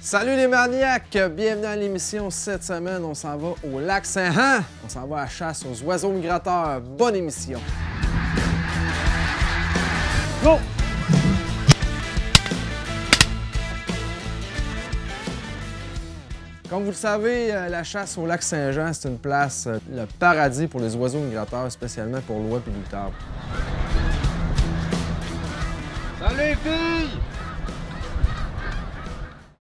Salut les maniaques! Bienvenue à l'émission. Cette semaine, on s'en va au lac Saint-Han. On s'en va à la chasse aux oiseaux migrateurs. Bonne émission. Go! Comme vous le savez, euh, la chasse au lac Saint-Jean, c'est une place, euh, le paradis pour les oiseaux migrateurs, spécialement pour l'oie et l'outarde. Salut filles!